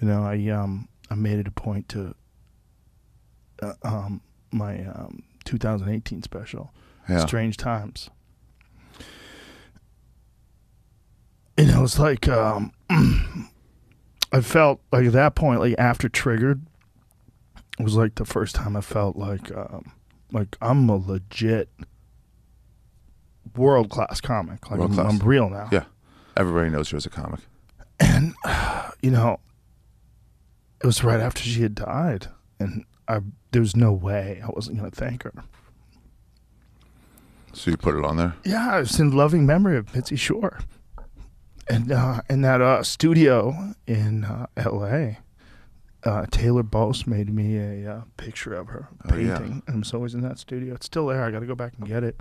You know, I um I made it a point to uh, um my um 2018 special, Yeah. Strange Times. You know, it's like um I felt like at that point, like after Triggered, it was like the first time I felt like um like I'm a legit world class comic. Like I'm, I'm real now. Yeah. Everybody knows you as a comic. And you know, it was right after she had died, and I there was no way I wasn't going to thank her. So you put it on there. Yeah, it's in loving memory of Mitzi Shore, and uh, in that uh, studio in uh, L.A. Uh, Taylor Bose made me a uh, picture of her Oh, yeah. painting, and it's always in that studio. It's still there. I got to go back and get it.